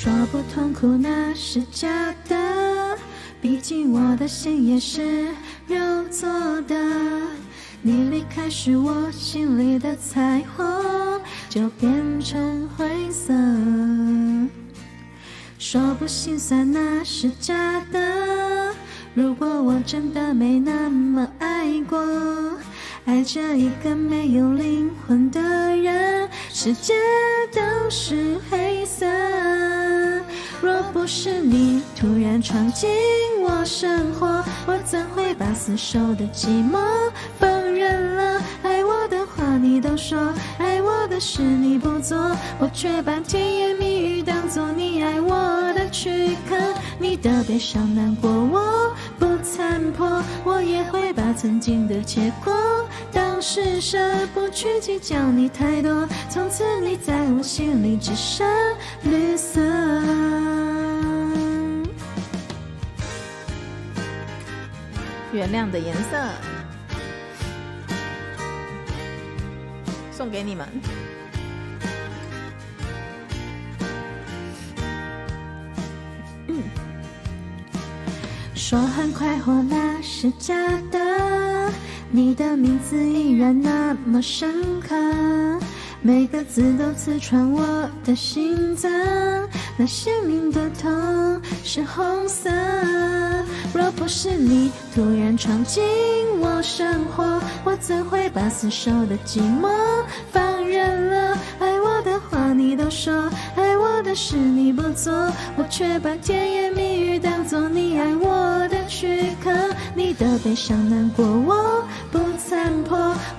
说不痛苦那是假的，毕竟我的心也是肉做的。你离开时，我心里的彩虹就变成灰色。说不心酸那是假的，如果我真的没那么爱过，爱着一个没有灵魂的人，世界都是黑色。若不是你突然闯进我生活，我怎会把死守的寂寞放任了？爱我的话你都说，爱我的事你不做，我却把甜言蜜语当作你爱我的躯壳。你的悲伤难过我不参破，我也会把曾经的结果当施舍，不去计较你太多。从此你在我心里只剩绿色。原谅的颜色，送给你们。说很快活那是假的，你的名字依然那么深刻，每个字都刺穿我的心脏，那鲜明的痛是红色。若不是你突然闯进我生活，我怎会把死守的寂寞放任了？爱我的话你都说，爱我的事你不做，我却把甜言蜜语当作你爱我的躯壳。你的悲伤难过我，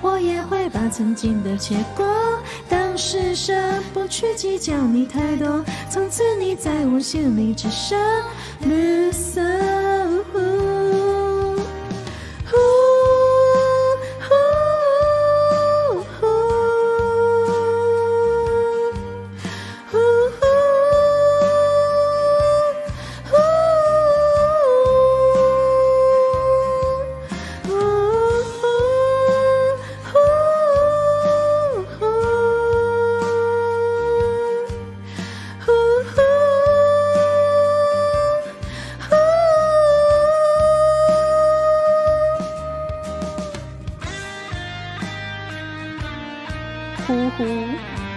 我也会把曾经的结果当施舍，不去计较你太多。从此你在我心里只剩绿色。呼呼。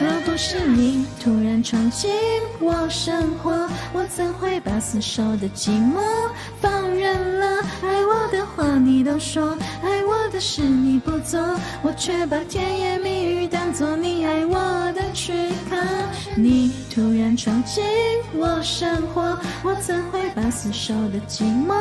若不是你突然闯进我生活，我怎会把死守的寂寞放任了？爱我的话你都说，爱我的事你不做，我却把甜言蜜语当作你爱我的躯壳。你突然闯进我生活，我怎会把死守的寂寞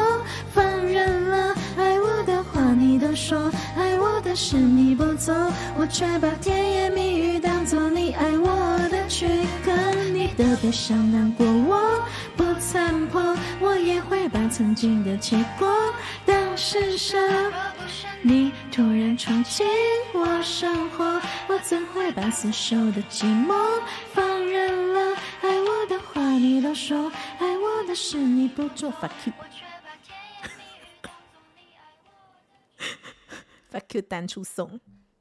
放任了？爱我的话你都说，爱的事你不做，我却把甜言蜜语当做你爱我的躯壳。你的悲伤难过我不参破，我也会把曾经的结果当施舍。你突然闯进我生活，我怎会把死守的寂寞放任了？爱我的话你都说，爱我的事你不做，fuck you。Fuck you，单出送。